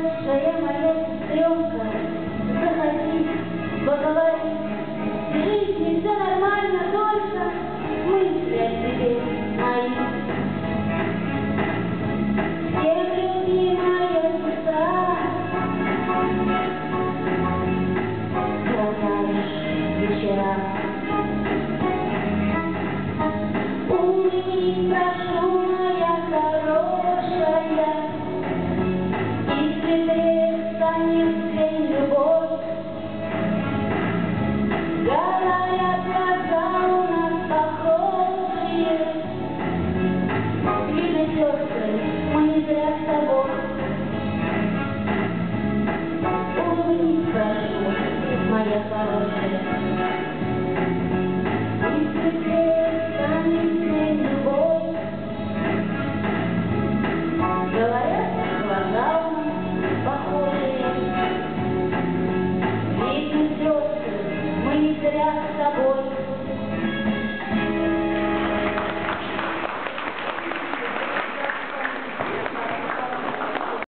твоя моя сестренка, заходи, поговорить.